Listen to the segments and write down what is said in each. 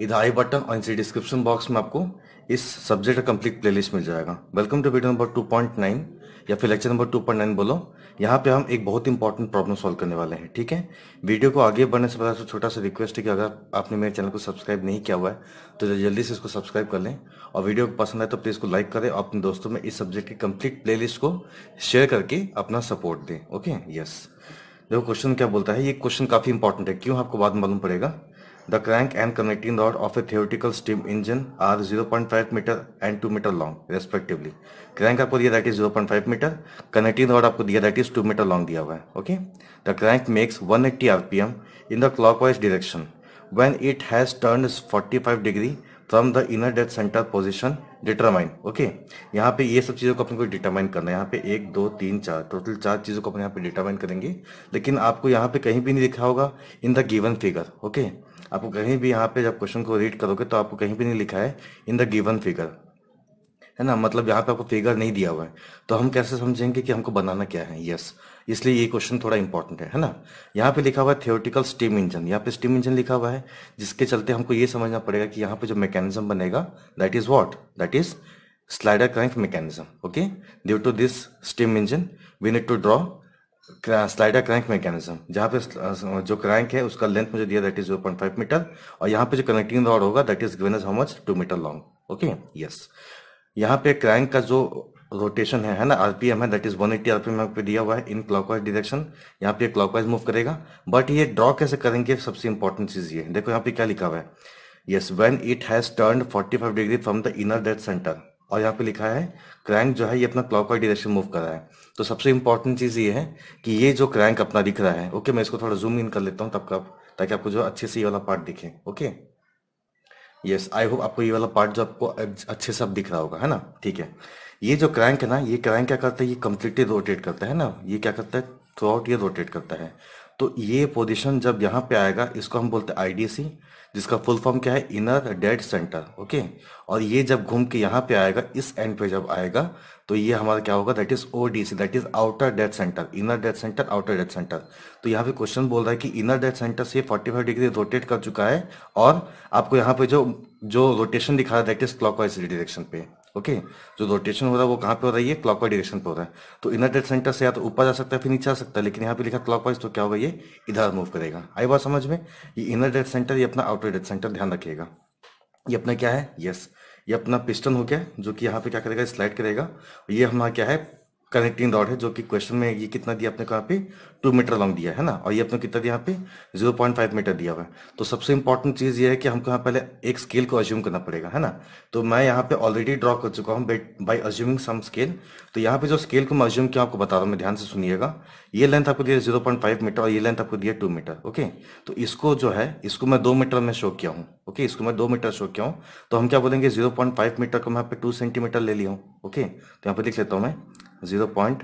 इधर आई बटन और इनसे डिस्क्रिप्शन बॉक्स में आपको इस सब्जेक्ट का कंप्लीट प्लेलिस्ट मिल जाएगा। वेलकम टू वीडियो नंबर 2.9 या फिर लेक्चर नंबर 2.9 बोलो। यहाँ पे हम एक बहुत इंपॉर्टेंट प्रॉब्लम सॉल्व करने वाले हैं, ठीक है? वीडियो को आगे बढ़ने से पहले छोटा सा रिक्वेस्ट है कि अगर आपने मेरे चैनल को सब्सक्राइब नहीं किया हुआ है तो जल्दी से इसको सब्सक्राइब कर लें। और वीडियो को पसंद आए तो प्लीज़ को लाइक करें और अपने दोस्तों में इस सब्जेक्ट की कंप्लीट प्ले को शेयर करके अपना सपोर्ट दें ओके यस देखो क्वेश्चन क्या बोलता है? ये क्वेश्चन काफ़ी इंपॉर्टेंट है। क्यों? आपको बाद मालूम पड़ेगा। The crank and connecting rod of a theoretical steam engine are 0.5 metre and 2 metre long respectively crank आपको दिया that is 0.5 metre connecting rod आपको दिया दैट इज़ 2 मीटर लॉन्ग दिया हुआ है okay the crank makes 180 RPM in the clockwise direction when it has turned 45 degree from the inner death centre position determine okay यहाँ पे ये सब चीज़ों को अपने को डिटरमाइन करना है। यहाँ पे एक, दो, तीन, चार टोटल चार चीज़ों को अपने यहाँ पे डिटरमाइन करेंगे। लेकिन आपको यहाँ पे कहीं भी नहीं लिखा होगा in the given figure okay आपको कहीं भी यहाँ पे जब क्वेश्चन को रीड करोगे तो आपको कहीं भी नहीं लिखा है इन द गिवन फिगर है ना? मतलब यहाँ पे आपको फिगर नहीं दिया हुआ है। तो हम कैसे समझेंगे कि हमको बनाना क्या है? यस इसलिए ये क्वेश्चन थोड़ा इंपॉर्टेंट है है ना? यहाँ पे लिखा हुआ है थियोटिकल स्टीम इंजन यहाँ पे स्टीम इंजन लिखा हुआ है, जिसके चलते हमको ये समझना पड़ेगा कि यहाँ पे जो मैकेनिज्म बनेगा that is what that is slider crank mechanism okay due to this steam engine we need to draw slider crank mechanism जहाँ पे जो क्रैंक है, उसका लेंथ मुझे दिया दैट इज़ 0.5 मीटर और यहाँ पे जो कनेक्टिंग रॉड होगा that is given as how much two metre long okay yes यहाँ पे क्रैंक का जो रोटेशन है है ना आरपीएम है दैट इज़ 180 आरपीएम पे दिया हुआ है इन क्लॉकवाइज डायरेक्शन यहाँ पे क्लॉकवाइज मूव करेगा बट ये ड्रॉ कैसे करेंगे, सबसे इंपॉर्टेंट चीज़ ये, देखो यहाँ पे क्या लिखा हुआ है। Yes when it has turn 45 degree from the inner death centre और यहाँ पे लिखा है क्रैंक जो है ये अपना क्लॉकवाइज डायरेक्शन मूव कर रहा है। तो सबसे इंपॉर्टेंट चीज़ ये है कि ये जो क्रैंक अपना दिख रहा है ओके मैं इसको थोड़ा जूम इन कर लेता हूँ तब का, ताकि आपको जो अच्छे से ये वाला पार्ट दिखे ओके यस आई होप आपको ये वाला पार्ट जो आपको अच्छे से अब दिख रहा होगा, है ना? ठीक है। ये जो क्रैंक है ना, ये क्रैंक क्या करता है? ये कम्प्लीटली रोटेट करता है ना? ये क्या करता है? थ्रू आउट ये रोटेट करता है। तो ये पोजीशन जब यहाँ पे आएगा, इसको हम बोलते हैं आईडीसी जिसका फुल फॉर्म क्या है? इनर डेड सेंटर ओके और ये जब घूम के यहाँ पे आएगा, इस एंड पे जब आएगा तो ये हमारा क्या होगा? That is O D C that is outer dead centre inner dead centre outer dead centre तो यहाँ पे क्वेश्चन बोल रहा है कि इनर डेड सेंटर से 45 डिग्री रोटेट कर चुका है, और आपको यहाँ पे जो जो रोटेशन दिखा रहा है दैट इज़ क्लॉकवाइज डायरेक्शन पे। ओके? जो रोटेशन हो रहा है, वो कहाँ पे हो रहा है? ये क्लॉकवाइज डायरेक्शन पे हो रहा है। तो इनर डेड सेंटर से या तो ऊपर जा सकता है, फिर नीचे आ सकता है, लेकिन यहाँ पे लिखा क्लॉकवाइज तो क्या होगा? ये इधर मूव करेगा। आई बात समझ में? ये इनर डेड सेंटर ये अपना आउटर डेड सेंटर ध्यान रखिएगा। ये अपना क्या है? यस ये अपना पिस्टन हो गया, जो कि यहाँ पे क्या करेगा? स्लाइड करेगा। ये हमारा क्या है? कनेक्टिंग रॉड है, जो कि क्वेश्चन में ये कितना दिया अपने को यहाँ पे? टू मीटर लॉन्ग दिया है ना? और ये अपने कितना दिया यहाँ पे? ज़ीरो पॉइंट फाइव मीटर दिया हुआ है। तो सबसे इंपॉर्टेंट चीज़ ये है कि हमको यहाँ पहले एक स्केल को अज्यूम करना पड़ेगा, है ना? तो मैं यहाँ पे ऑलरेडी ड्रॉ कर चुका हूँ बाई अज्यूमिंग सम स्केल तो यहाँ पे जो स्केल को मैं अज्यूम किया आपको बता रहा हूँ, मैं ध्यान से सुनिएगा। ये लेंथ आपको दिया ज़ीरो पॉइंट फाइव मीटर और ये लेंथ आपको दिया टू मीटर ओके तो इसको जो है, इसको मैं दो मीटर में शो किया हूँ ओके इसको मैं दो मीटर शो किया हूँ। तो हम क्या बोलेंगे? ज़ीरो पॉइंट फाइव मीटर को मैं यहाँ पे टू सेंटीमीटर ले लिया हूँ ओके तो यहाँ पे लिख लेता हूँ मैं। ज़ीरो पॉइंट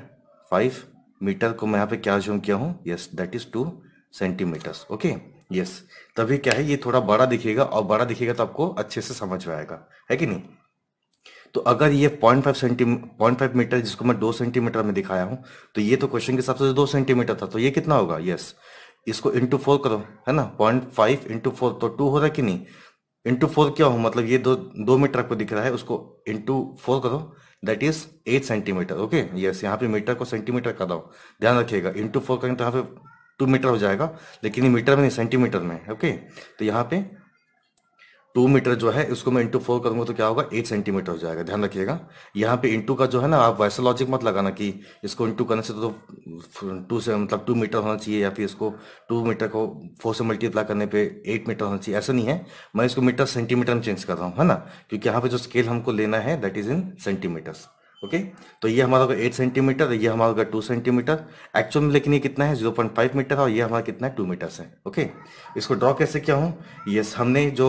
फाइव मीटर को मैं यहाँ पे क्या जूम किया हूँ? Yes that is two centimetres okay yes तभी क्या है, ये थोड़ा बड़ा दिखेगा और बड़ा दिखेगा तो आपको अच्छे से समझ में आएगा, है कि नहीं? तो अगर ये point five centi, point five metre जिसको मैं दो सेंटीमीटर में दिखाया हूँ तो ये तो क्वेश्चन के हिसाब से दो सेंटीमीटर था तो ये कितना होगा? यस इसको इंटू फोर करो, है ना? पॉइंट फाइव इंटू फोर तो टू हो रहा है कि नहीं? इंटू फोर क्या हो? मतलब ये दो दो मीटर आपको दिख रहा है, उसको इंटू फोर करो that is eight centimetre okay yes यहाँ पे मीटर को सेंटीमीटर कर दो ध्यान रखिएगा इंटू फोर करेंगे तो यहाँ पे टू मीटर हो जाएगा, लेकिन ये मीटर में नहीं सेंटीमीटर में ओके okay? तो यहाँ पे टू मीटर जो है, इसको मैं इंटू फोर करूँगा तो क्या होगा? एट सेंटीमीटर हो जाएगा। ध्यान रखिएगा। यहाँ पे इंटू का जो है ना, आप वैसा लॉजिक मत लगाना कि इसको इंटू करने से तो टू से मतलब टू मीटर होना चाहिए या फिर इसको टू मीटर को फोर से मल्टीप्लाई करने पे एट मीटर होना चाहिए। ऐसा नहीं है। मैं इसको मीटर सेंटीमीटर में चेंज कर रहा हूँ, है ना? क्योंकि यहाँ पे जो स्केल हमको लेना है that is in centimetres okay? तो ये हमारा होगा एट सेंटीमीटर ये हमारा होगा टू सेंटीमीटर एक्चुअल में लेकिन ये कितना है? ज़ीरो पॉइंट फाइव मीटर और ये हमारा कितना है? टू मीटर्स है, ओके? इसको ड्रॉ कैसे किया हूँ? यस हमने जो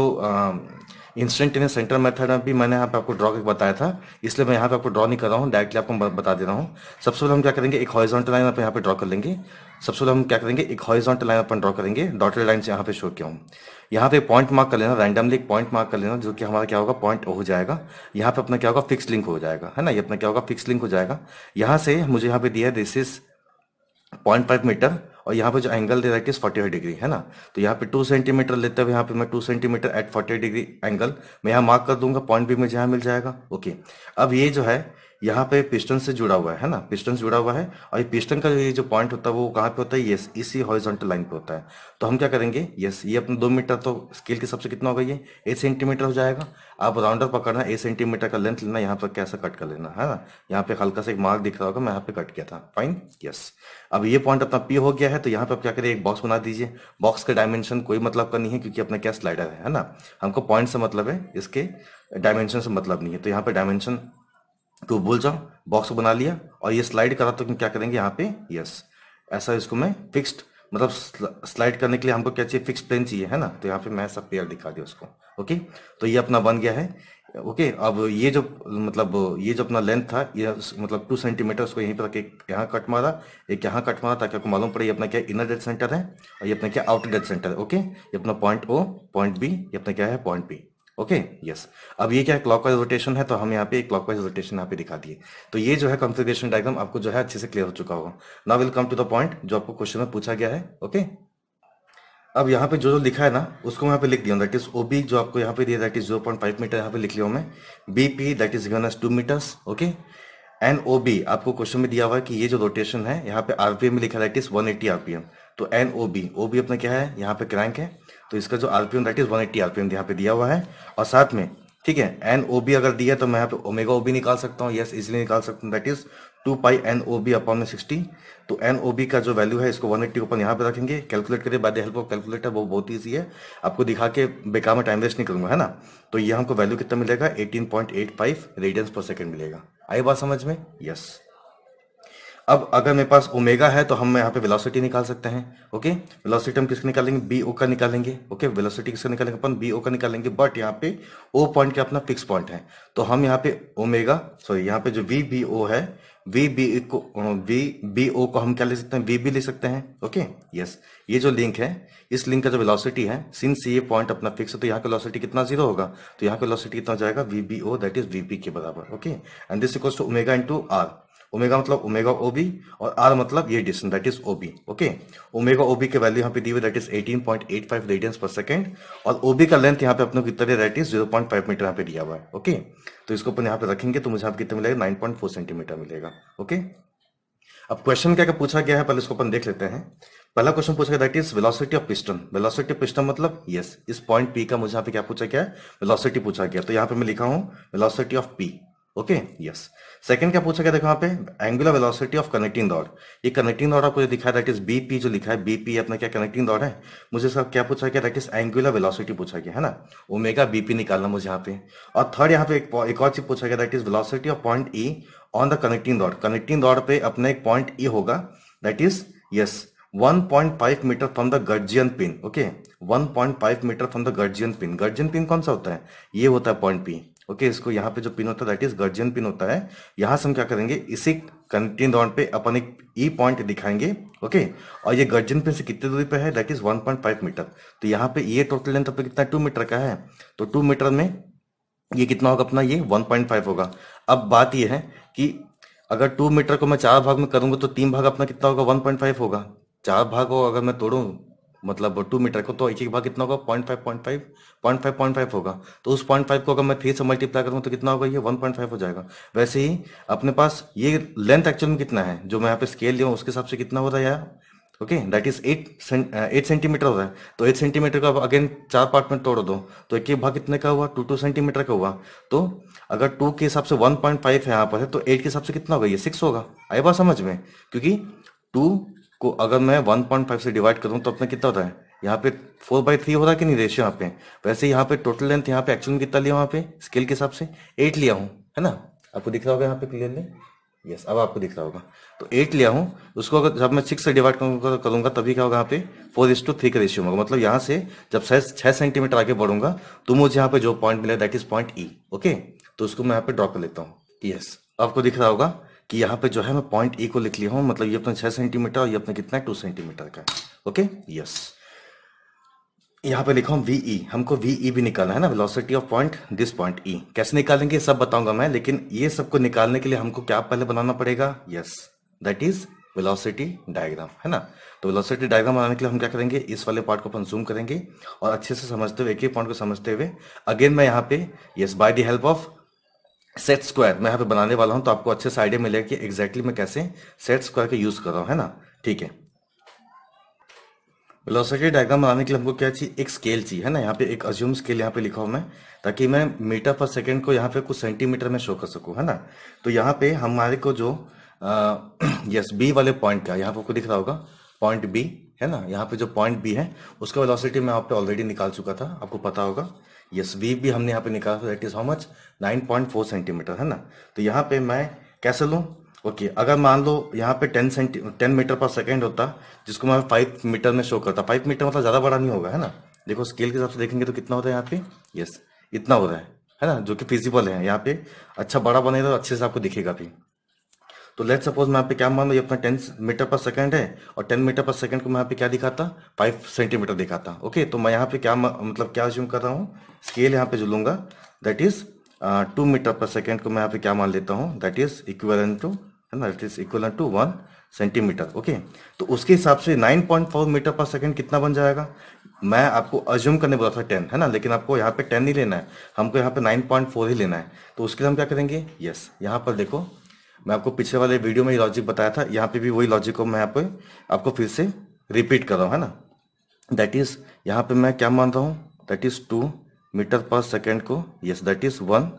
इंस्टेंटेनियस सेंटर मेथड में भी मैंने यहाँ पे आपको ड्रॉ करके बताया था, इसलिए मैं यहाँ पे आपको ड्रॉ नहीं कर रहा हूँ डायरेक्टली आपको बता दे रहा हूँ। सबसे पहले हम क्या करेंगे? एक हॉरिजॉन्टल लाइन आप यहाँ पे ड्रॉ कर लेंगे। सबसे पहले हम क्या करेंगे? एक हॉरिजॉन्टल लाइन अपन ड्रॉ करेंगे डॉटेड लाइन से यहाँ पे शो किया हूँ। यहाँ पे पॉइंट मार्क कर लेना रैंडमली एक पॉइंट मार्क कर लेना, जो कि हमारा क्या होगा पॉइंट हो जाएगा। यहाँ पे अपना क्या होगा फिक्स लिंक हो जाएगा, है ना? ये अपना क्या होगा फिक्स लिंक हो जाएगा। यहाँ से मुझे यहाँ पे दिया है this is point five metre और यहाँ पे जो एंगल दे रहा है फोर्टी डिग्री है ना? तो यहाँ पे टू सेंटीमीटर लेते हुए यहाँ पे मैं two centimetre at forty degree angle मैं यहाँ मार्क कर दूँगा पॉइंट बी मुझे यहाँ मिल जाएगा। ओके अब ये जो है यहाँ पे पिस्टन से जुड़ा हुआ है ना? पिस्टन से जुड़ा हुआ है और ये पिस्टन का ये जो पॉइंट होता है, वो कहाँ पे होता है? यस इसी हॉरिजॉन्टल लाइन पे होता है। तो हम क्या करेंगे? यस ये अपना दो मीटर तो स्केल के सबसे कितना होगा ये एट सेंटीमीटर हो जाएगा। आप राउंडर पकड़ना एट सेंटीमीटर का लेंथ लेना, यहाँ पर कैसे कट कर लेना, है ना? यहाँ पे हल्का सा एक मार्क दिख रहा होगा, मैं यहाँ पे कट किया था। फाइन यस अब ये पॉइंट अपना पी हो गया है तो यहाँ पे आप क्या करिए एक बॉक्स बना दीजिए। बॉक्स का डायमेंशन कोई मतलब का नहीं है, क्योंकि अपना क्या स्लाइडर है ना? हमको पॉइंट से मतलब है, इसके डायमेंशन से मतलब नहीं है। तो यहाँ पे डायमेंशन तो भूल जाओ बॉक्स बना लिया और ये स्लाइड करा तो क्या करेंगे यहाँ पे? यस ऐसा इसको मैं फिक्स्ड मतलब स्लाइड करने के लिए हमको क्या चाहिए? फिक्स प्लेन चाहिए, है ना? तो यहाँ पे मैं सब पेयर दिखा दिया उसको ओके तो ये अपना बन गया है ओके अब ये जो मतलब ये जो अपना लेंथ था, ये मतलब टू सेंटीमीटर उसको यहीं पर एक, यहाँ कट मारा, एक यहाँ कट मारा ताकि आपको मालूम पड़े ये अपना क्या इनर डेड सेंटर है और ये अपना क्या आउटर डेड सेंटर है ओके ये अपना पॉइंट ओ पॉइंट बी ये अपना क्या है? पॉइंट बी ओके यस अब ये क्या क्लॉकवाइज रोटेशन है? तो हम यहाँ पे क्लॉकवाइज रोटेशन यहाँ पे दिखा दिए। तो ये जो है कॉन्फ़िगरेशन डायग्राम आपको जो है अच्छे से क्लियर हो चुका होगा। Now will come to the point जो आपको क्वेश्चन में पूछा गया है ओके अब यहाँ पे जो जो लिखा है ना, उसको यहाँ पे लिख दिया दैट इज़ ओ बी जो आपको यहाँ पे दिया that is zero point five metre यहाँ पे लिख लिया मैं। B P that is given as two metres okay N O B आपको क्वेश्चन में दिया हुआ है कि ये जो रोटेशन है, यहाँ पे आरपीएम में लिखा that is one eighty RPM तो N O B O B अपना क्या है? यहाँ पे क्रैंक है। तो इसका जो RPM that is one eighty RPM यहाँ पे दिया हुआ है। और साथ में, ठीक है एन ओ बी अगर दिया तो मैं यहाँ पे ओमेगा ओ बी निकाल सकता हूँ। यस इजिली निकाल सकता हूँ। That is two pi N O B upon में सिक्सटी तो एन ओ बी का जो वैल्यू है, इसको वन एट्टी ऊपर यहाँ पे रखेंगे। कैलकुलेट करिए by the help of calculator वो बहुत ईजी है। आपको दिखा के बेकार में टाइम वेस्ट नहीं करूँगा, है ना? तो ये हमको वैल्यू कितना मिलेगा? Eighteen point eight five radians per second मिलेगा। आई बात समझ में? यस अब अगर मेरे पास ओमेगा है तो हम यहाँ पे वेलोसिटी निकाल सकते हैं ओके वेलोसिटी हम किसका निकालेंगे? बी ओ का निकालेंगे ओके वेलोसिटी किसका निकालेंगे? अपन बी ओ का निकालेंगे बट यहाँ पे ओ पॉइंट क्या अपना फिक्स पॉइंट है। तो हम यहाँ पे ओमेगा सॉरी यहाँ पे जो वी बी ओ है वी बी को वी बी ओ को हम क्या ले सकते हैं? वी बी ले सकते हैं ओके यस ये जो लिंक है, इस लिंक का जो वेलोसिटी है सिंस ये पॉइंट अपना फिक्स है तो यहाँ का वेलोसिटी कितना ज़ीरो होगा? तो यहाँ का वेलोसिटी कितना जाएगा? V B O that is VP के बराबर okay and this equals to omega into R omega मतलब ओमेगा ओबी और आर मतलब ये distance that is OB okay omega OB के वैल्यू यहाँ पे दी हुई that is 18.85 radians per second और ओबी का लेंथ यहाँ पे अपने कितना दैट इज़ 0.5 मीटर यहाँ पे दिया हुआ है ओके तो इसको अपन यहाँ पे रखेंगे तो मुझे यहाँ कितना मिलेगा 9.4 सेंटीमीटर मिलेगा ओके अब क्वेश्चन क्या क्या पूछा गया है पहले इसको अपन देख लेते हैं। पहला क्वेश्चन पूछा गया that is velocity of piston velocity of piston मतलब यस yes, इस पॉइंट पी का मुझे यहाँ पे क्या पूछा गया है? वेलोसिटी पूछा गया। तो यहाँ पे मैं लिखा हूँ velocity of P okay yes second क्या पूछा गया देखो यहाँ पे angular velocity of connecting rod ये कनेक्टिंग डॉट आपको दिखा है दैट इज़ बीपी जो लिखा है बीपी अपना क्या कनेक्टिंग डॉट है? मुझे इसका क्या पूछा गया दैट इज़ एंगुलर वेलोसिटी पूछा गया है ना? ओमेगा बीपी निकालना मुझे यहाँ पे। और थर्ड यहाँ पे एक, एक और चीज़ पूछा गया that is velocity of point E on the connecting rod connecting rod पे अपना एक पॉइंट ई होगा that is yes 1.5 metre from the gudgeon pin okay 1.5 metre from the gudgeon pin gudgeon pin कौन सा होता है? ये होता है पॉइंट पी ओके इसको यहाँ पे जो पिन होता है दैट इज़ गर्जियन पिन होता है। यहाँ से हम क्या करेंगे? इसी कंटिन्यू दौड़ पे अपन एक ई e पॉइंट दिखाएँगे ओके और ये गर्जियन पिन से कितनी दूरी पे है? दैट इज़ 1.5 मीटर तो यहाँ पे ये टोटल लेंथ पे कितना? टू मीटर का है। तो टू मीटर में ये कितना होगा अपना? ये 1.5 होगा। अब बात ये है कि अगर टू मीटर को मैं चार भाग में करूँगा तो तीन भाग अपना कितना होगा? 1.5 होगा। चार भाग को अगर मैं तोड़ू मतलब टू मीटर को तो एक एक भाग कितना होगा? Point five point five point five point five होगा। तो उस पॉइंट फाइव को अगर मैं थ्री से मल्टीप्लाई करूँ तो कितना होगा? ये वन पॉइंट फाइव हो जाएगा। वैसे ही अपने पास ये लेंथ एक्चुअल में कितना है? जो मैं यहाँ पे स्केल लिया उसके हिसाब से कितना हो रहा है यार? Okay that is eight eight centimetre हो रहा है। तो एट सेंटीमीटर का अगेन चार पार्ट में तोड़ दो। तो एक एक भाग कितने का हुआ? टू टू सेंटीमीटर का हुआ। तो अगर टू के हिसाब से वन पॉइंट फाइव है यहाँ पर है तो एट के हिसाब से कितना होगा? ये सिक्स होगा। आई बात समझ में? क्योंकि टू को अगर मैं 1.5 से डिवाइड करूँ तो अपना कितना होता है? यहाँ पे फोर बाई थ्री हो रहा है कि नहीं रेशियो यहाँ पे? वैसे यहाँ पे टोटल लेंथ यहाँ पे एक्चुअल कितना लिया वहाँ पे? स्केल के हिसाब से एट लिया हूँ, है ना? आपको दिख रहा होगा यहाँ पे क्लियरली यस अब आपको दिख रहा होगा। तो एट लिया हूँ, उसको अगर जब मैं सिक्स से डिवाइड करूँगा तभी क्या होगा यहाँ पे? फोर इज़ टू थ्री का रेशियो होगा। मतलब यहाँ से जब छह सेंटीमीटर आगे बढ़ूँगा तो मुझे यहाँ पे जो पॉइंट मिला that is point E okay तो उसको मैं यहाँ पे ड्रॉ कर लेता हूँ। यस आपको दिख रहा होगा कि यहाँ पे जो है मैं पॉइंट ई को लिख लिया हूँ मतलब ये अपना छह सेंटीमीटर और ये अपना कितना है टू सेंटीमीटर का ओके यस यहाँ पे लिखा हूँ वीई e, हमको वीई e भी निकालना है ना velocity of point this point E कैसे निकालेंगे सब बताऊँगा मैं लेकिन ये सबको निकालने के लिए हमको क्या पहले बनाना पड़ेगा? Yes that is velocity diagram है ना? तो वेलोसिटी डायग्राम बनाने के लिए हम क्या करेंगे? इस वाले पार्ट को अपन जूम करेंगे और अच्छे से समझते हुए एक ही पॉइंट को समझते हुए अगेन मैं यहाँ पे yes by the help of set square मैं यहाँ पे बनाने वाला हूँ तो आपको अच्छे से आइडिया मिलेगा कि एग्जैक्टली मैं कैसे सेट स्क्वायर का यूज़ कर रहा हूँ, है ना? ठीक है। वेलोसिटी डायग्राम बनाने के लिए हमको क्या चाहिए? एक स्केल चाहिए, है ना? यहाँ पे एक अज्यूम स्केल यहाँ पे लिखा हूँ मैं, ताकि मैं मीटर पर सेकेंड को यहाँ पे कुछ सेंटीमीटर में शो कर सकूँ, है ना? तो यहाँ पे हमारे को जो यस बी वाले पॉइंट का, यहाँ पे आपको दिख रहा होगा पॉइंट बी है ना? यहाँ पे जो पॉइंट बी है, उसका वेलोसिटी मैं आप ऑलरेडी निकाल चुका था, आपको पता होगा। यस वी भी हमने यहाँ पे निकाला था that is how much 9.4 centimetre है ना? तो यहाँ पे मैं कैसे लूँ? ओके okay, अगर मान लो यहाँ पे 10 सेंटी 10 मीटर पर सेकेंड होता जिसको मैं 5 मीटर में शो करता 5 मीटर मतलब ज़्यादा बड़ा नहीं होगा है ना? देखो स्केल के हिसाब से देखेंगे तो कितना होता है यहाँ पे? यस इतना हो रहा है है ना? जो कि फिजिबल है यहाँ पे अच्छा बड़ा बनेगा तो अच्छे से आपको दिखेगा भी। तो लेट सपोज़ मैं पे क्या मान लो, ये अपना टेन मीटर पर सेकंड है, और टेन मीटर पर सेकंड को मैं यहाँ पे क्या दिखाता? फाइव सेंटीमीटर दिखाता ओके तो मैं यहाँ पे क्या मतलब क्या ज्यूम कर रहा हूँ? स्केल यहाँ पे जो लूँगा that is two metre per second को मैं यहाँ पे क्या मान लेता हूँ? दैट इज़ इक्वल टू है ना? That is equal to one centimetre okay तो उसके हिसाब से 9.4 मीटर पर सेकंड कितना बन जाएगा? मैं आपको अज्यूम करने बोला था टेन है ना? लेकिन आपको यहाँ पे टेन नहीं लेना है। हमको यहाँ पे 9.4 ही लेना है। तो उसके लिए हम क्या करेंगे? यस यहाँ पर देखो मैं आपको पिछले वाले वीडियो में लॉजिक बताया था, यहाँ पे भी वही लॉजिक को मैं यहाँ पे आपको फिर से रिपीट कर रहा हूँ, है ना? दैट इज़ यहाँ पे मैं क्या मान रहा हूँ? That is two metre per second को yes that is one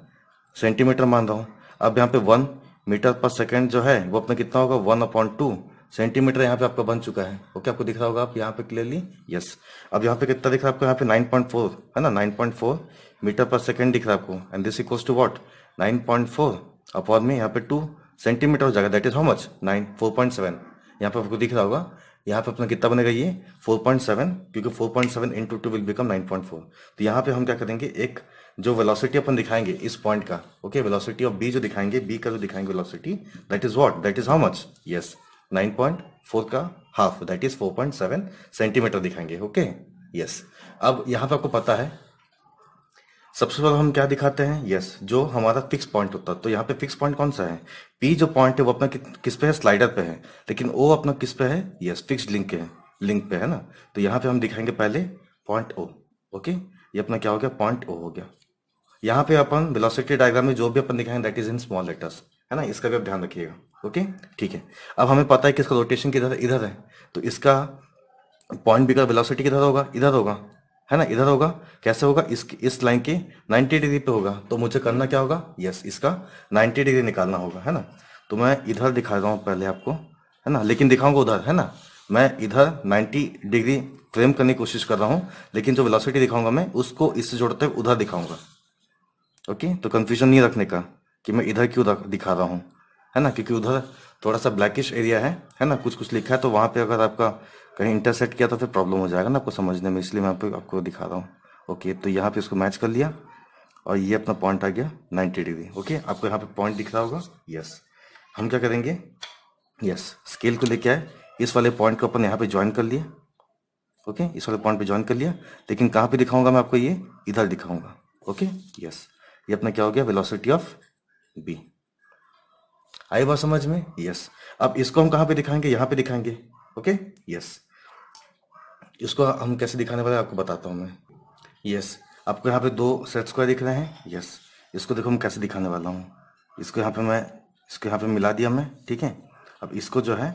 centimetre मान रहा हूँ। अब यहाँ पे वन मीटर पर सेकेंड जो है, वो अपना कितना होगा? वन अपॉइंट टू सेंटीमीटर यहाँ पे आपका बन चुका है। ओके आपको दिख रहा होगा, आप यहाँ पे क्लियरली यस yes. अब यहाँ पे कितना दिख रहा है आपको? यहाँ पे नाइन पॉइंट फोर है ना? Nine point four metre per second दिख रहा है आपको। And this equals to point four upon में यहाँ पे टू सेंटीमीटर हो जाएगा that is how much nine four point seven यहाँ पे आपको दिख रहा होगा, यहाँ पे अपना कितना बनेगा ये? 4.7 क्योंकि 4.7 seven into two will become 9.4 तो यहाँ पे हम क्या करेंगे, एक जो वेलोसिटी अपन दिखाएँगे इस पॉइंट का ओके वेलोसिटी ऑफ़ बी जो दिखाएँगे बी का जो दिखाएँगे velocity that is what that is how much yes 9.4 का हाफ़ दैट इज़ 4.7 सेंटीमीटर दिखाएँगे ओके यस अब यहाँ पे आपको पता है सबसे पहले हम क्या दिखाते हैं? यस yes, जो हमारा फिक्स पॉइंट होता है। तो यहाँ पे फिक्स पॉइंट कौन सा है? पी जो पॉइंट है वो अपना किस पे है? स्लाइडर पे है। लेकिन ओ अपना किस पे है? यस फिक्स लिंक है। लिंक पे है ना? तो यहाँ पे हम दिखाएँगे पहले पॉइंट ओ ओके ये अपना क्या हो गया? पॉइंट ओ हो गया। यहाँ पे अपन वेलोसिटी डायग्राम में जो भी अपन दिखाएँगे that is in small letters है ना? इसका भी आप ध्यान रखिएगा ओके ठीक है। अब हमें पता है कि इसका रोटेशन किधर इधर है। तो इसका पॉइंट बी का वेलोसिटी किधर होगा? इधर होगा। है ना? इधर होगा। कैसे होगा? इस इस लाइन के 90 डिग्री पे होगा। तो मुझे करना क्या होगा? यस इसका 90 डिग्री निकालना होगा, है ना? तो मैं इधर दिखा रहा हूँ पहले आपको, है ना? लेकिन दिखाऊँगा उधर, है ना? मैं इधर 90 डिग्री फ्रेम करने की कोशिश कर रहा हूँ, लेकिन जो वेलोसिटी दिखाऊँगा मैं, उसको इससे जोड़ते हुए उधर दिखाऊँगा। ओके तो कन्फ्यूज़न नहीं रखने का कि मैं इधर क्यों दिखा रहा हूँ, है ना? क्योंकि उधर थोड़ा सा ब्लैकिश एरिया है है ना? कुछ कुछ लिखा है तो वहाँ पे अगर आपका कहीं इंटरसेट किया तो फिर प्रॉब्लम हो जाएगा ना आपको समझने में, इसलिए मैं आपको आपको दिखा रहा हूँ। ओके तो यहाँ पे इसको मैच कर लिया और ये अपना पॉइंट आ गया 90 डिग्री ओके आपको यहाँ पे पॉइंट दिख रहा होगा? यस हम क्या करेंगे? यस स्केल को लेके आए। इस वाले पॉइंट को अपन यहाँ पे ज्वाइन कर लिए। ओके इस वाले पॉइंट पे ज्वाइन कर लिया। लेकिन कहाँ पे दिखाऊँगा मैं आपको ये? इधर दिखाऊँगा। ओके यस ये अपना क्या हो गया? वेलोसिटी ऑफ़ बी आई बात समझ में? यस अब इसको हम कहाँ पे दिखाएँगे? यहाँ पे दिखाएँगे। ओके यस इसको हम कैसे दिखाने वाले आपको बताता हूँ मैं। यस आपको यहाँ पे दो सेट स्क्वायर दिख रहे हैं। यस इसको देखो मैं कैसे दिखाने वाला हूँ। इसको यहाँ पे मैं, इसको यहाँ पे मिला दिया मैं, ठीक है? अब इसको जो है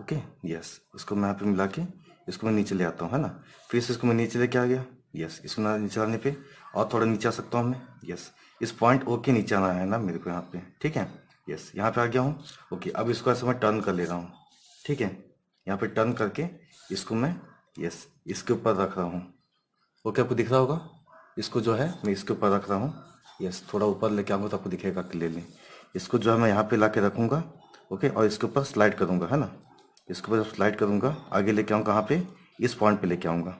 ओके यस इसको मैं यहाँ पे मिला के इसको मैं नीचे ले आता हूँ, है ना? फिर से इसको मैं नीचे लेके आ गया। यस इसको ना नीचे लाने पे और थोड़ा नीचे आ सकता हूँ मैं। यस इस पॉइंट ओ के नीचे आना है ना मेरे को यहाँ पे, ठीक है? यस यहाँ पे आ गया हूँ। ओके अब इसको ऐसे मैं टर्न कर ले रहा हूँ, ठीक है? यहाँ पे टर्न करके इसको मैं यस, इसके ऊपर रख रहा हूँ। ओके आपको दिख रहा होगा? इसको जो है, मैं इसके ऊपर रख रहा हूँ। यस, थोड़ा ऊपर लेके आऊँगा तो आपको दिखेगा क्लियरली इसको जो है, मैं यहाँ पे ला के रखूँगा, ओके, और इसके ऊपर स्लाइड करूँगा, है ना? इसके ऊपर स्लाइड करूँगा, आगे लेके आऊँ कहाँ पे? इस पॉइंट पे लेके आऊँगा,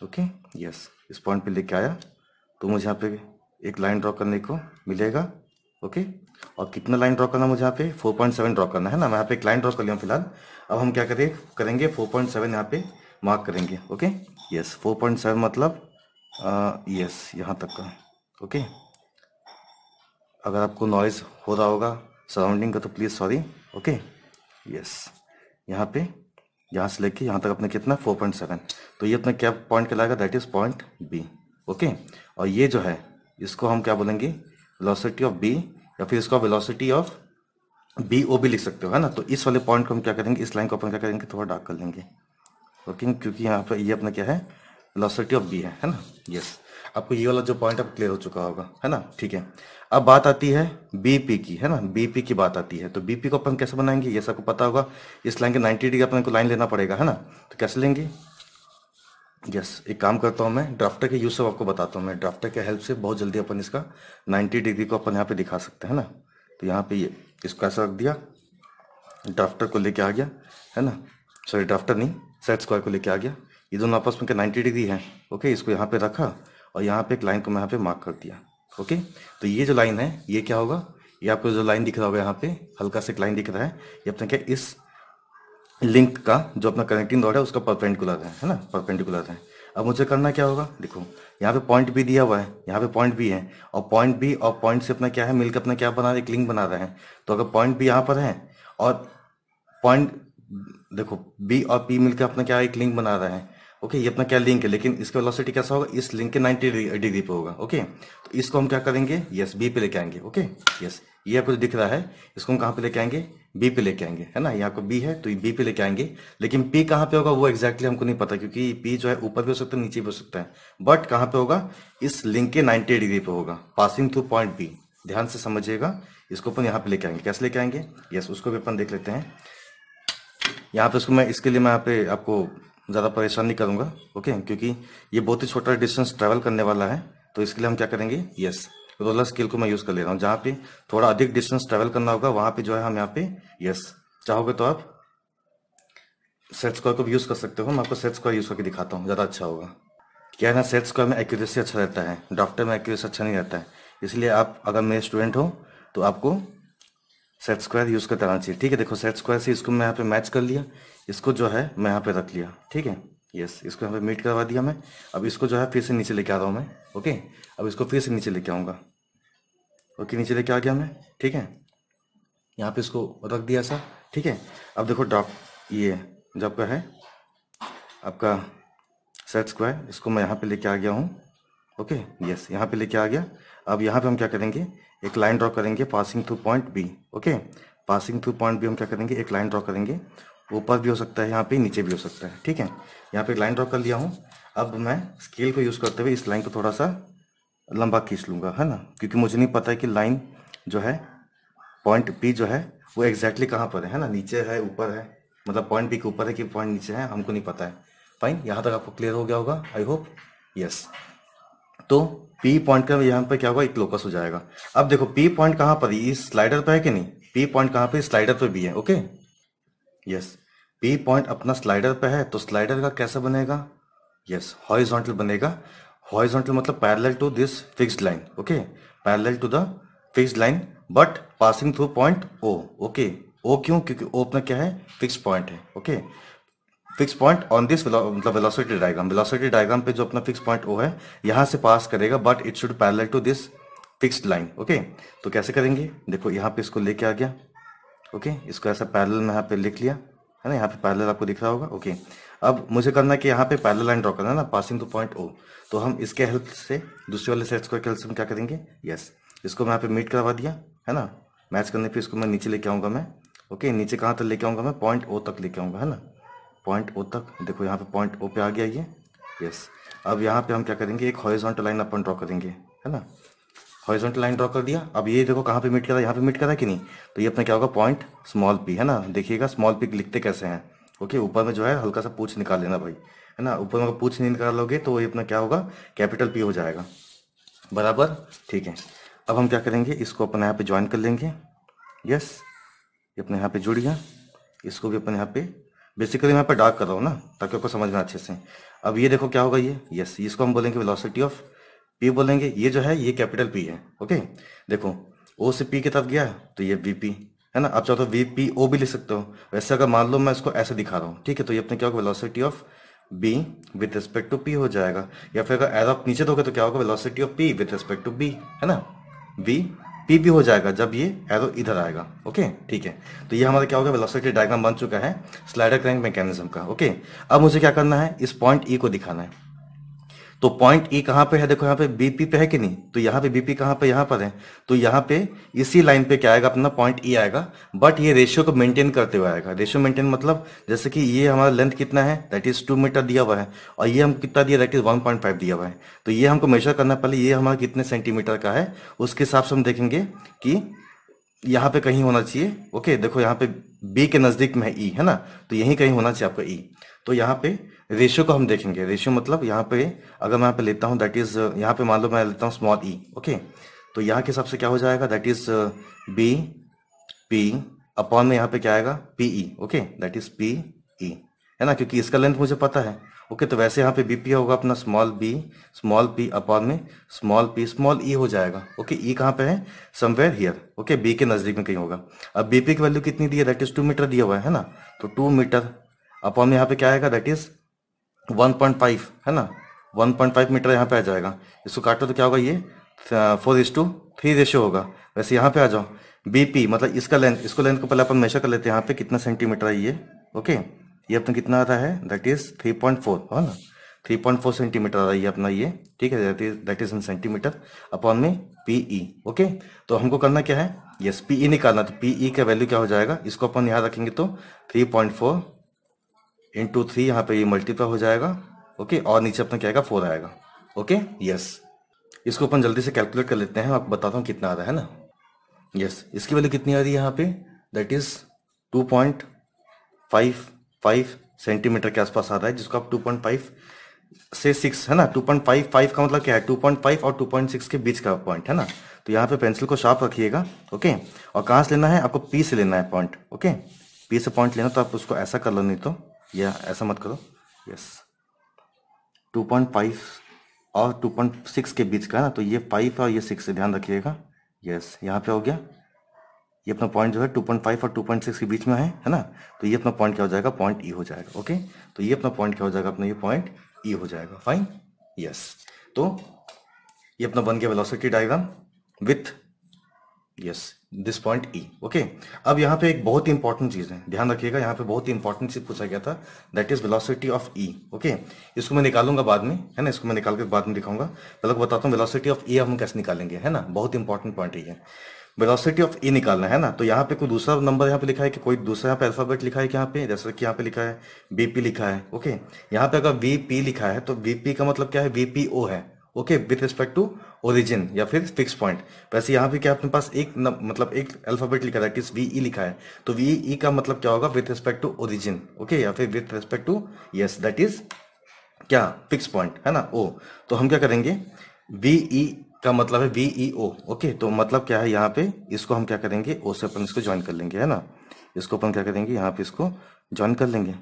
ओके? यस, इस पॉइंट पे लेके आया तो मुझे यहाँ पे एक लाइन ड्रॉ करने को मिलेगा, ओके? और कितना लाइन ड्रॉ करना मुझे यहाँ पे? 4.7 ड्रॉ करना है ना? मैं यहाँ पे एक लाइन ड्रॉ कर लिया फ़िलहाल। अब हम क्या करें, करेंगे 4.7 पॉइंट यहाँ पे। मार्क करेंगे ओके यस 4.7 मतलब यस यहाँ तक का ओके अगर आपको नॉइज़ हो रहा होगा सराउंडिंग का तो प्लीज़ सॉरी ओके यस यहाँ पे, यहाँ से लेके यहाँ तक अपने कितना? फोर पॉइंट सेवन तो ये अपना क्या पॉइंट कहलाएगा? That is point B okay और ये जो है, इसको हम क्या बोलेंगे? वेलोसिटी ऑफ़ बी या फिर इसको वेलोसिटी ऑफ़ बी ओ भी लिख सकते हो, है ना? तो इस वाले पॉइंट को हम क्या करेंगे? इस लाइन को अपन क्या करेंगे? थोड़ा डार्क कर लेंगे। ओके क्योंकि यहाँ पर ये अपना क्या है? वेलोसिटी ऑफ़ बी है है ना? यस आपको ये वाला जो पॉइंट अब क्लियर हो चुका होगा, है ना? ठीक है। अब बात आती है बीपी की, है ना? बीपी की बात आती है। तो बीपी को अपन कैसे बनाएँगे? ये सबको पता होगा। इस लाइन के 90 डिग्री अपन को लाइन लेना पड़ेगा, है ना? तो कैसे लेंगे? यस एक काम करता हूँ मैं। ड्राफ्टर के यूज़ से आपको बताता हूँ मैं। ड्राफ्टर के हेल्प से बहुत जल्दी अपन इसका 90 डिग्री को अपन यहाँ पे दिखा सकते हैं ना? तो यहाँ पे ये, इसको ऐसा रख दिया। ड्राफ्टर को लेके आ गया, है ना? सॉरी ड्राफ्टर नहीं। सेट स्क्वायर को लेके आ गया। ये दोनों आपस में नाइन्टी डिग्री है, ओके? इसको यहाँ पे रखा और यहाँ पे एक लाइन को मैं यहाँ पे मार्क कर दिया, ओके? तो ये जो लाइन है, ये क्या होगा? ये आपको जो लाइन दिख रहा होगा यहाँ पे, हल्का से एक लाइन दिख रहा है। ये अपना क्या इस लिंक का जो अपना कनेक्टिंग डॉट है, उसका परपेंडिकुलर है है ना? परपेंडिकुलर है। अब मुझे करना क्या होगा? देखो, यहाँ पे पॉइंट भी दिया हुआ है, यहाँ पे पॉइंट बी है और पॉइंट भी और पॉइंट से अपना क्या है? मिलकर अपना क्या बना रहे एक लिंक बना रहे हैं। तो अगर पॉइंट भी यहाँ पर है और पॉइंट देखो बी और पी मिलकर अपना क्या एक लिंक बना रहे हैं? ओके ये अपना क्या लिंक है? लेकिन इसका वेलोसिटी कैसा होगा? इस लिंक के 90 डिग्री पे होगा ओके तो इसको हम क्या करेंगे? यस बी पे लेके आएँगे ओके यस ये आपको दिख रहा है, इसको हम कहाँ पे लेके आएँगे? बी पे लेके आएँगे, है ना? यहाँ को बी है तो बी पे लेके आएँगे। लेकिन पी कहाँ पे होगा, वो एक्जैक्टली हमको नहीं पता, क्योंकि पी जो है ऊपर भी हो सकता है, नीचे भी हो सकता है। बट कहाँ पे होगा? इस लिंक के नाइनटी डिग्री पे होगा पासिंग थ्रू पॉइंट बी ध्यान से समझिएगा, इसको अपन यहाँ पे लेके आएँगे। कैसे लेके आएँगे? यस उसको भी अपन देख लेते हैं। यहाँ पे उसको मैं, इसके लिए मैं यहाँ पे आपको ज़्यादा परेशान नहीं करूँगा ओके क्योंकि ये बहुत ही छोटा डिस्टेंस ट्रैवल करने वाला है तो इसके लिए हम क्या करेंगे? यस रोलर स्केल को मैं यूज़ कर ले रहा हूँ। जहाँ पे थोड़ा अधिक डिस्टेंस ट्रैवल करना होगा, वहाँ पे जो है हम यहाँ पे यस चाहोगे तो आप सेट स्क्वायर को भी यूज़ कर सकते हो। मैं आपको सेट स्क्वायर यूज़ करके दिखाता हूँ, ज़्यादा अच्छा होगा। क्या है ना सेट स्क्वायर में एक्यूरेसी अच्छा रहता है ड्राफ्टर में एक्यूरेसी अच्छा नहीं रहता है। इसलिए आप, अगर मेरे स्टूडेंट हो तो आपको सेट स्क्वायर यूज़ करते रहना चाहिए। ठीक है, देखो सेट स्क्वायर से इसको मैं यहाँ पे मैच कर लिया। इसको जो है मैं यहाँ पे रख लिया। ठीक है? यस इसको यहाँ पे मीट करवा दिया मैं। अब इसको जो है फिर से नीचे लेके आ रहा हूँ मैं। ओके अब इसको फिर से नीचे लेके आऊँगा। ओके नीचे लेके आ गया मैं। ठीक है? यहाँ पे इसको रख दिया ऐसा। ठीक है? अब देखो ड्राफ्ट ये जो आपका है, आपका सेट स्क्वायर इसको मैं यहाँ पे लेके आ गया हूँ। ओके यस यहाँ पे लेके आ गया। अब यहाँ पे हम क्या करेंगे? एक लाइन ड्रॉ करेंगे passing through point B okay passing through point B हम क्या करेंगे? एक लाइन ड्रॉ करेंगे। ऊपर भी हो सकता है, यहाँ पे नीचे भी हो सकता है, ठीक है? यहाँ पे लाइन ड्रॉ कर लिया हूँ। अब मैं स्केल को यूज़ करते हुए इस लाइन को थोड़ा सा लंबा खींच लूँगा, है ना? क्योंकि मुझे नहीं पता है कि लाइन जो है पॉइंट बी जो है, वो एग्जैक्टली कहाँ पर है है ना? नीचे है, ऊपर है? मतलब पॉइंट बी के ऊपर है कि पॉइंट नीचे है, हमको नहीं पता है। फाइन यहाँ तक आपको क्लियर हो गया होगा आई होप यस तो पी पॉइंट का यहाँ पे क्या होगा? एक लोकस हो जाएगा। अब देखो पी पॉइंट कहाँ पर इस स्लाइडर पर है कि नहीं? पी पॉइंट कहाँ पे? स्लाइडर पे भी है ओके यस पी पॉइंट अपना स्लाइडर पे है तो स्लाइडर का कैसा बनेगा? यस हॉरिजॉन्टल बनेगा। हॉरिजॉन्टल मतलब parallel to this fixed line okay parallel to the fixed line but passing through point O okay O क्यों? क्योंकि ओ अपना क्या है? फिक्स पॉइंट है okay fix point on this मतलब वेलोसिटी डायग्राम वेलोसिटी डायग्राम पे जो अपना फिक्स पॉइंट ओ है, यहाँ से पास करेगा but it should parallel to this fixed line okay तो कैसे करेंगे? देखो, यहाँ पे इसको लेके आ गया ओके okay? इसको ऐसा पैरेलल में यहाँ पे लिख लिया, है ना? यहाँ पे पैरेलल आपको दिख रहा होगा ओके okay. अब मुझे करना है कि यहाँ पे पैरेलल लाइन ड्रॉ करना है ना पासिंग टू पॉइंट ओ तो हम इसके हेल्प से दूसरे वाले सेट स्क्वायर के हेल्प से हम क्या करेंगे? Yes yes. इसको मैं यहाँ पे मीट करवा दिया, है ना? मैच करने पे इसको मैं नीचे लेके आऊँगा मैं ओके okay? नीचे कहाँ तक लेके आऊँगा मैं? पॉइंट ओ तक लेके आऊँगा, है ना? पॉइंट ओ तक। देखो यहाँ पे पॉइंट ओ पे आ गया ये। यस अब यहाँ पे हम क्या करेंगे? एक हॉरिजॉन्टल लाइन अपन ड्रॉ करेंगे, है ना? हॉरिजॉन्टल लाइन ड्रॉ कर दिया। अब ये देखो कहाँ पे मीट करा यहाँ पे मीट करा कि नहीं? तो ये अपना क्या होगा? पॉइंट स्मॉल पी है ना? देखिएगा स्मॉल पी लिखते कैसे हैं? ओके ऊपर में जो है हल्का सा पूछ निकाल लेना भाई, है ना? ऊपर में पूछ नहीं निकालोगे तो ये अपना क्या होगा? कैपिटल पी हो जाएगा। बराबर? ठीक है। अब हम क्या करेंगे? इसको अपन यहाँ पे ज्वाइन कर लेंगे। यस ये अपने यहाँ पे जुड़ गया। इसको भी अपन यहाँ पे बेसिकली मैं यहाँ पे डार्क कर रहा हूँ ना, ताकि आपको समझना अच्छे से। अब ये देखो क्या होगा ये। यस इसको हम बोलेंगे वेलोसिटी ऑफ़ पी बोलेंगे। ये जो है, ये कैपिटल पी है ओके देखो ओ से पी की तरफ़ गया तो ये वी पी है ना? आप चाहो तो वी पी ओ भी लिख सकते हो। वैसे अगर मान लो मैं इसको ऐसे दिखा रहा हूँ, ठीक है? तो ये अपने क्या होगा? Velocity of B with respect to P हो जाएगा। या फिर अगर एरो नीचे दोगे तो क्या होगा? Velocity of P with respect to B है ना? वी पी भी हो जाएगा जब ये एरो इधर आएगा ओके ठीक है। तो ये हमारा क्या होगा वेलोसिटी डायग्राम बन चुका है स्लाइडर क्रैंक मैकेनिज्म का ओके अब मुझे क्या करना है? इस पॉइंट ई e को दिखाना है। तो पॉइंट ई कहाँ पे है? देखो, यहाँ पे बीपी पे है कि नहीं? तो यहाँ पे बीपी कहाँ पे? यहाँ पर है। तो यहाँ पे इसी लाइन पे क्या आएगा? अपना पॉइंट ई e आएगा। बट ये रेशियो को मेंटेन करते हुए आएगा। रेशियो मेंटेन मतलब जैसे कि ये हमारा लेंथ कितना है? दैट इज़ टू मीटर दिया हुआ है। और ये हम कितना दिया? That is one point five दिया हुआ है। तो ये हमको मेजर करना पहले ये हमारा कितने सेंटीमीटर का है? उसके हिसाब से हम देखेंगे कि यहाँ पे कहीं होना चाहिए। ओके देखो यहाँ पे बी के नज़दीक में है ई e, है ना? तो यहीं कहीं होना चाहिए आपका ई। तो यहाँ पे रेशियो को हम देखेंगे। रेशियो मतलब यहाँ पे अगर मैं यहाँ पे लेता हूँ दैट इज़ यहाँ पे मान लो मैं लेता हूँ स्मॉल ई ओके? तो यहाँ के हिसाब से क्या हो जाएगा? That is B P upon में यहाँ पे क्या आएगा? PE okay? That is P E है ना? क्योंकि इसका लेंथ मुझे पता है। ओके तो वैसे यहाँ पे बीपी होगा अपना small B small P upon में स्मॉल पी स्मॉल ई हो जाएगा। ओके ई कहाँ पे है? समवेयर हियर ओके बी के नज़दीक में कहीं होगा। अब बीपी की वैल्यू कितनी दी है? दैट इज़ टू मीटर दिया हुआ है ना? तो टू मीटर अपॉन में यहाँ पे क्या आएगा? दैट इज़ 1.5 है ना? 1.5 मीटर यहाँ पे आ जाएगा। इसको काटो तो क्या होगा ये? Four is to three ratio होगा। वैसे यहाँ पे आ जाओ। बीपी मतलब इसका लेंथ इसको लेंथ को पहले अपन मेजर कर लेते हैं। यहाँ पे कितना सेंटीमीटर है ये? ओके? ये अपना कितना आ रहा है दैट इज़ 3.4 है ना? 3.4 सेंटीमीटर आ रहा है अपना ये, ठीक है? That is that is in centimetre upon में पीई ओके तो हमको करना क्या है? यस पीई निकालना तो पीई का वैल्यू क्या हो जाएगा? इसको अपन यहाँ रखेंगे तो 3.4 इंटू थ्री यहाँ पे ये मल्टीप्लाई हो जाएगा ओके और नीचे अपना क्या आएगा? फोर आएगा ओके यस इसको अपन जल्दी से कैलकुलेट कर लेते हैं, आपको बताता हूँ कितना आ रहा है ना? यस इसकी वैल्यू कितनी आ रही है यहाँ पे? That is two point five five centimetre के आसपास आ रहा है, जिसको आप टू पॉइंट फाइव से सिक्स है ना? टू पॉइंट फाइव फाइव का मतलब क्या है? टू पॉइंट फाइव और टू पॉइंट सिक्स के बीच का पॉइंट है ना? तो यहाँ पे पेंसिल को शार्प रखिएगा ओके और कहाँ से लेना है? आपको पी से लेना है पॉइंट ओके पी से पॉइंट लेना तो आप उसको ऐसा कर लो, नहीं तो या ऐसा मत करो। यस 2.5 और 2.6 के बीच का है ना? तो ये 5 और ये 6 से ध्यान रखिएगा। यस यहाँ पे हो गया। ये अपना पॉइंट जो है 2.5 और 2.6 के बीच में है है ना? तो ये अपना पॉइंट क्या हो जाएगा? पॉइंट ई e हो जाएगा ओके तो ये अपना पॉइंट क्या हो जाएगा? अपना ये पॉइंट ई e हो जाएगा फाइन यस तो ये अपना बन गया velocity diagram with yes this point E okay अब यहाँ पे एक बहुत ही इंपॉर्टेंट चीज़ है। ध्यान रखिएगा, यहाँ पे बहुत ही इंपॉर्टेंट चीज़ पूछा गया था that is velocity of E okay इसको मैं निकालूँगा बाद में, है ना? इसको मैं निकाल के बाद में दिखाऊँगा। पहले बताता हूँ वेलोसिटी ऑफ़ ई हम कैसे निकालेंगे, है ना? बहुत इंपॉर्टेंट पॉइंट है वेलोसिटी ऑफ़ ई निकालना है ना? तो यहाँ पे कोई दूसरा नंबर यहाँ पे लिखा है कि कोई दूसरा यहाँ पे अल्फ़ाबेट लिखा है कि यहाँ पे? जैसे कि यहाँ पे लिखा है बीपी लिखा है ओके यहाँ पे अगर वीपी लिखा है तो वीपी का मतलब क्या है? वीपीओ है okay with respect to origin या फिर फिक्स पॉइंट वैसे यहाँ पे क्या अपने पास एक न, मतलब एक अल्फ़ाबेट लिखा है किस वी लिखा है तो वीई e का मतलब क्या होगा? With respect to origin okay या फिर with respect to yes that is क्या? फिक्स पॉइंट है ना? ओ तो हम क्या करेंगे? वी ई e का मतलब है ई ओ ओके तो मतलब क्या है यहाँ पे? इसको हम क्या करेंगे? ओ से अपन इसको ज्वाइन कर लेंगे, है ना? इसको अपन क्या करेंगे? यहाँ पे इसको ज्वाइन कर लेंगे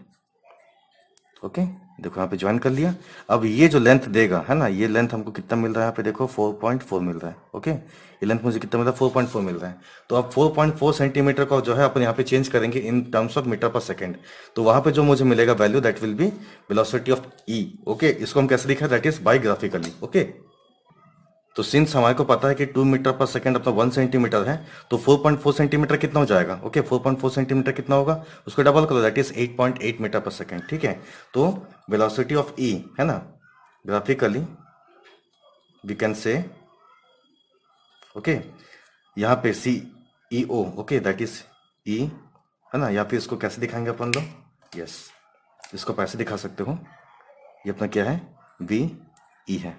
ओके देखो यहाँ पे ज्वाइन कर लिया। अब ये जो लेंथ देगा, है ना? ये लेंथ हमको कितना मिल रहा है यहाँ पे? देखो 4.4 मिल रहा है ओके ये लेंथ मुझे कितना मिल रहा है? 4.4 मिल रहा है। तो अब 4.4 सेंटीमीटर का जो है अपन यहाँ पे चेंज करेंगे in terms of metre per second तो वहाँ पे जो मुझे मिलेगा value that will be velocity of E okay इसको हम कैसे लिखा that is by graphically okay तो सिंस हमारे को पता है कि टू मीटर पर सेकेंड अपना वन सेंटीमीटर है तो फोर पॉइंट फोर सेंटीमीटर कितना हो जाएगा? Okay, four point four centimetre कितना होगा? उसको डबल करो that is eight point eight metre per second, ठीक है? तो वेलोसिटी ऑफ़ ई है ना? Graphically we can say okay, यहाँ पे C E O okay that is E है ना? या फिर इसको कैसे दिखाएँगे अपन लोग? यस इसको कैसे दिखा सकते हो। ये अपना क्या है? वी ई है।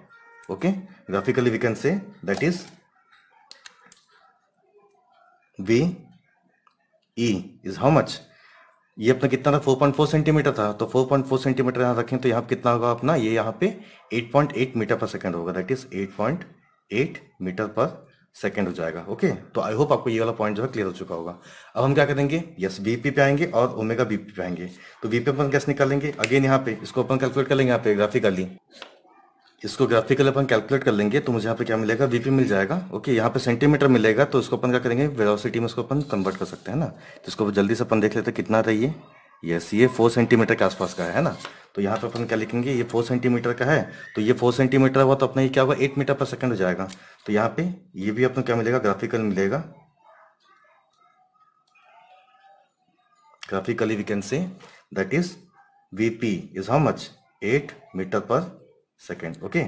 Okay? Graphically, we can say that is v e is how much? ये अपना कितना था? 4.4 सेंटीमीटर था। तो 4.4 सेंटीमीटर यहाँ रखें तो यहाँ कितना होगा अपना? ये यहाँ पे 8.8 मीटर पर सेकंड होगा। That is 8.8 metre per second हो जाएगा। ओके तो आई होप आपको ये वाला पॉइंट जो है क्लियर हो चुका होगा। अब हम क्या करेंगे? यस बीपी पे आएँगे और ओमेगा बीपी पे आएँगे। तो बीपी अपन कैसे निकालेंगे? अगेन यहाँ पे, इसको अपन कैलकुलेट कर लेंगे यहाँ पे ग्राफिकली इसको ग्राफिकल अपन कैलकुलेट कर लेंगे तो मुझे यहाँ पे क्या मिलेगा? वीपी मिल जाएगा। ओके यहाँ पे सेंटीमीटर मिलेगा तो इसको अपन क्या करेंगे? वेलोसिटी में इसको अपन कन्वर्ट कर सकते हैं ना? तो इसको जल्दी से अपन देख लेते हैं कितना रही है यस ये फोर सेंटीमीटर के आसपास का है ना? तो यहाँ पे अपन क्या लिखेंगे? ये फोर सेंटीमीटर का है। तो ये फोर सेंटीमीटर हुआ तो अपना ये क्या होगा? एट मीटर पर सेकंड हो जाएगा। तो यहाँ पे ये भी अपना क्या मिलेगा? ग्राफिकल मिलेगा। Graphically we can say that is vp is how much? 8 metre per second okay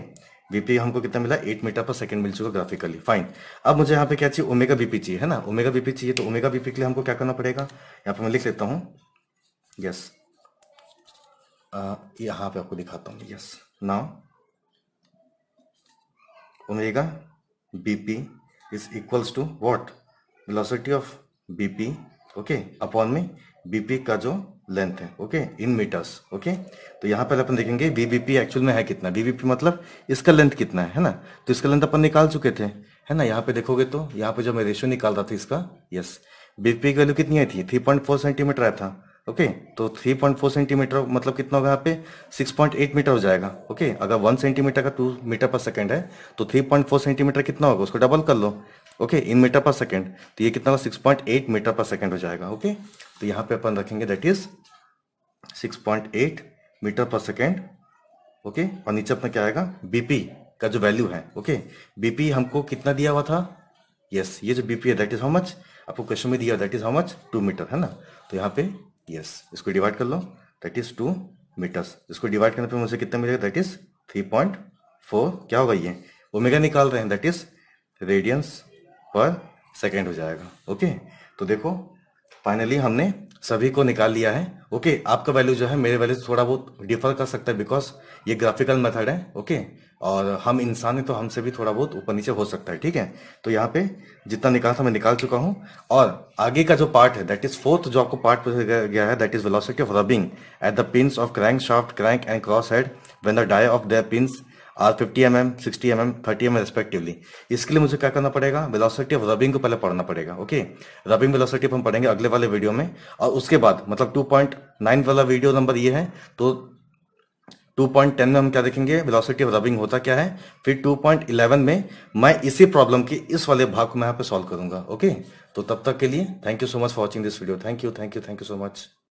VP हमको कितना मिला? 8 मीटर पर सेकेंड मिल चुका ग्राफिकली फाइन अब मुझे यहाँ पे क्या चाहिए? ओमेगा वीपी चाहिए, है ना? ओमेगा वीपी चाहिए तो ओमेगा वीपी के लिए हमको क्या करना पड़ेगा? यहाँ पे मैं लिख लेता हूँ। यस यहाँ पे आपको दिखाता हूँ yes now omega BP is equals to what velocity of BP okay upon में बीपी का जो लेंथ है ओके इन मीटर्स ओके तो यहाँ पर अपन देखेंगे बीबीपी एक्चुअल में है कितना? बीबीपी मतलब इसका लेंथ कितना है है ना? तो इसका लेंथ अपन निकाल चुके थे, है ना? यहाँ पे देखोगे तो यहाँ पे जब मैं रेशियो निकाल रहा था इसका यस बीपी की वैल्यू कितनी आई थी? थ्री पॉइंट फोर सेंटीमीटर आया था ओके तो 3.4 सेंटीमीटर मतलब कितना होगा यहाँ पे? 6.8 मीटर हो जाएगा ओके अगर वन सेंटीमीटर का टू मीटर पर सेकंड है तो 3.4 सेंटीमीटर कितना होगा? उसको डबल कर लो okay in metre per second तो ये कितना होगा? 6.8 मीटर पर सेकंड हो जाएगा ओके तो यहाँ पे अपन रखेंगे that is 6.8 metre per second okay और नीचे अपना क्या आएगा? बीपी का जो वैल्यू है ओके बीपी हमको कितना दिया हुआ था? यस ये जो बीपी है दैट इज़ हाउ मच आपको क्वेश्चन में दिया that is how much two metre है ना? तो यहाँ पे यस इसको डिवाइड कर लो दैट इज़ टू मीटर्स इसको डिवाइड करने पे मुझे कितना मिलेगा? That is three point four क्या होगा ये? ओमेगा निकाल रहे हैं that is radians per second हो जाएगा ओके तो देखो फाइनली हमने सभी को निकाल लिया है। ओके okay, आपका वैल्यू जो है मेरे वैल्यू थोड़ा बहुत डिफर कर सकता है बिकॉज़ ये ग्राफिकल मेथड है। Okay okay? और हम इंसान है तो हमसे भी थोड़ा बहुत ऊपर नीचे हो सकता है। ठीक है? तो यहाँ पे जितना निकाल था मैं निकाल चुका हूँ। और आगे का जो पार्ट है दैट इज़ फोर्थ जो आपको पार्ट गया है that is velocity of rubbing at the pins of crank shaft crank end cross head when the dia of the pins are fifty m m sixty m m thirty m respectively इसके लिए मुझे क्या करना पड़ेगा? Velocity of rubbing को पहले पढ़ना पड़ेगा ओके रबिंग वेलोसिटी हम पढ़ेंगे अगले वाले वीडियो में। और उसके बाद मतलब टू पॉइंट नाइन वाला वीडियो नंबर ये है तो 2.10 में हम क्या देखेंगे? वेलोसिटी ऑफ़ रबिंग होता क्या है? फिर 2.11 में मैं इसी प्रॉब्लम के इस वाले भाग को मैं यहाँ पे सॉल्व करूँगा ओके तो तब तक के लिए thank you so much for watching this video thank you thank you thank you so much